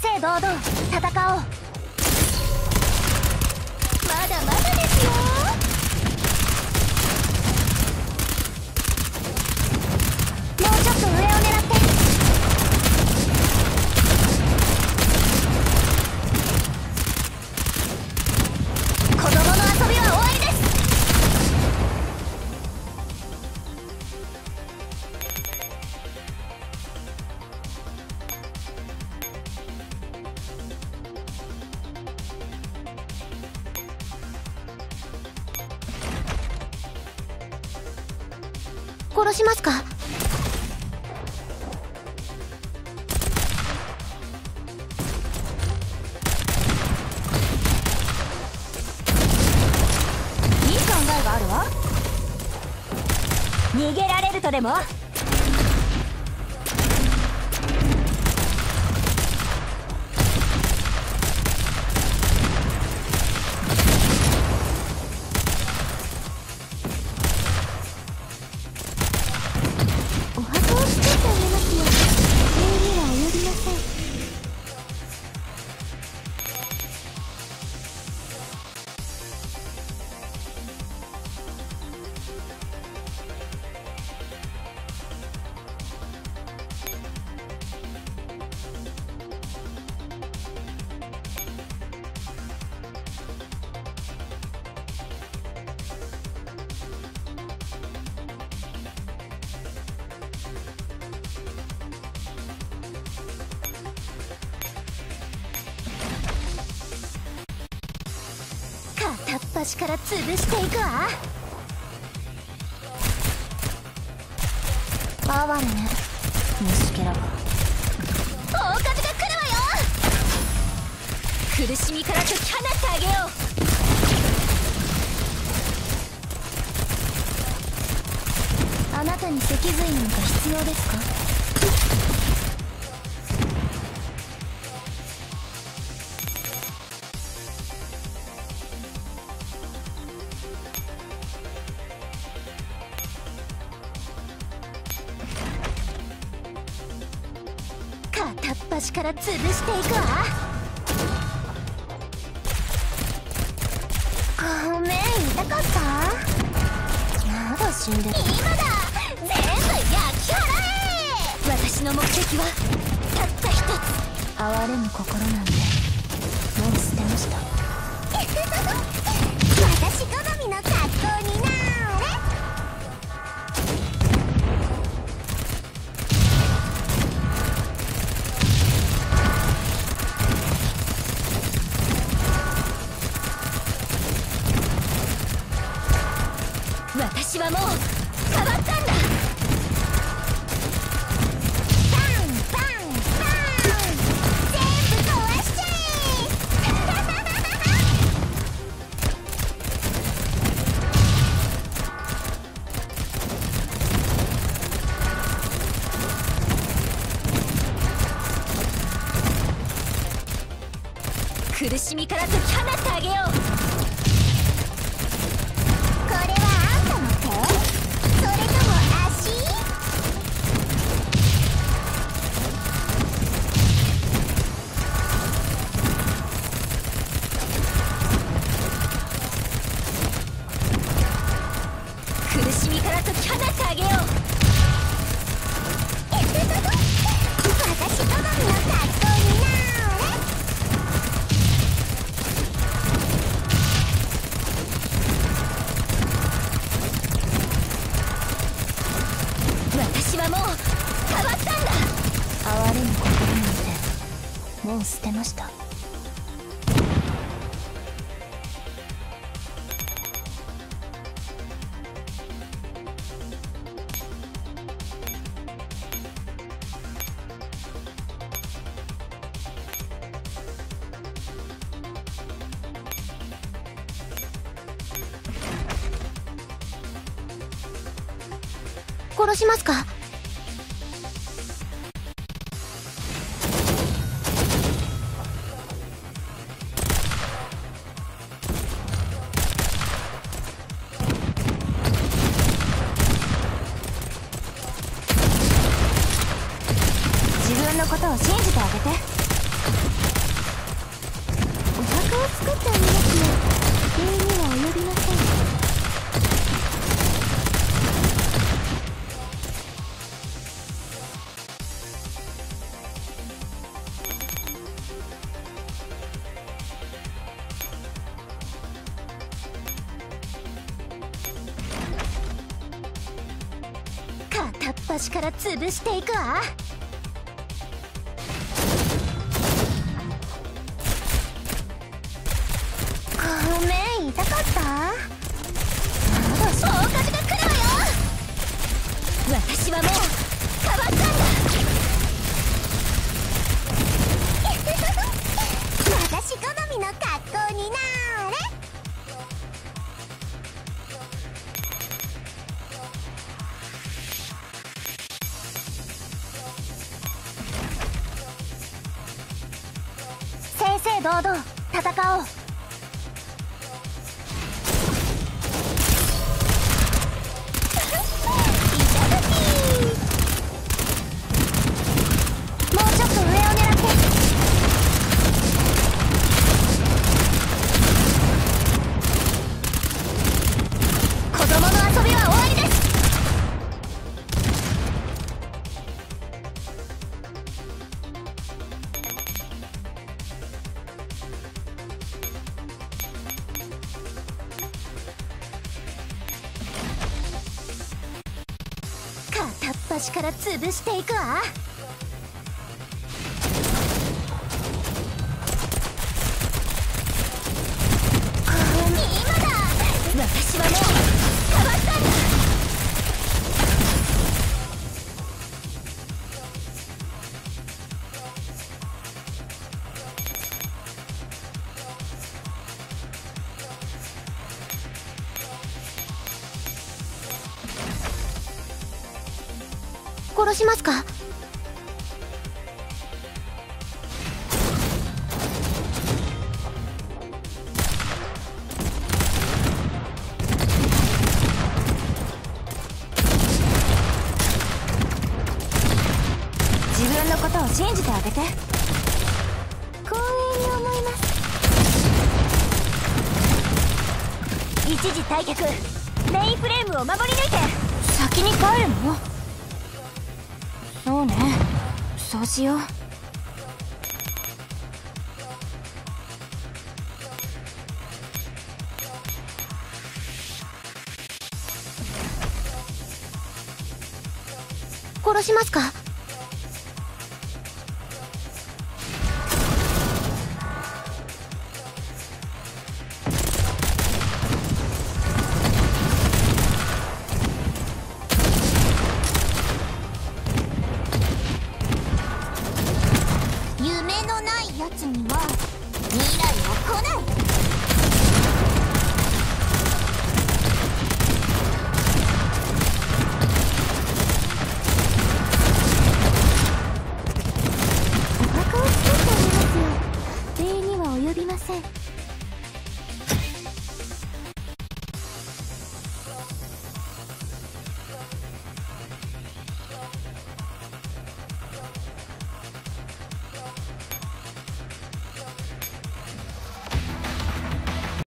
々堂々戦おう。殺しますか？いい考えがあるわ。逃げられるとでも？端から潰していくわ。哀れね虫けらが大風が来るわよ。苦しみから解き放ってあげよう。あなたに脊髄なんか必要ですか？片っ端から潰していくわごめん痛かった？まだ死んでる。今だ！全部焼き払え！私の目的はたった一つ。哀れむ心なんでもう捨てました。はもう変わったんだバンバンバン全部壊しちゃえ苦しみから解き放ってあげようこれはあんたの手それとも足苦しみから解き放ってあげよう私好みの格好になれ私はもう変わったんだ。哀れむ心なんてもう捨てました殺しますか？片っ端から潰していくわ。ごめん痛かった？まだ昇格が来るわよ。私はもう堂々戦おう。私から潰していくわ。殺しますか？自分のことを信じてあげて。光栄に思います。一時退却。メインフレームを守り抜いて。先に帰るの？そうね。そうしよう。殺しますか？やつには未来は来ない。お墓を作ってありますよ。には及びません。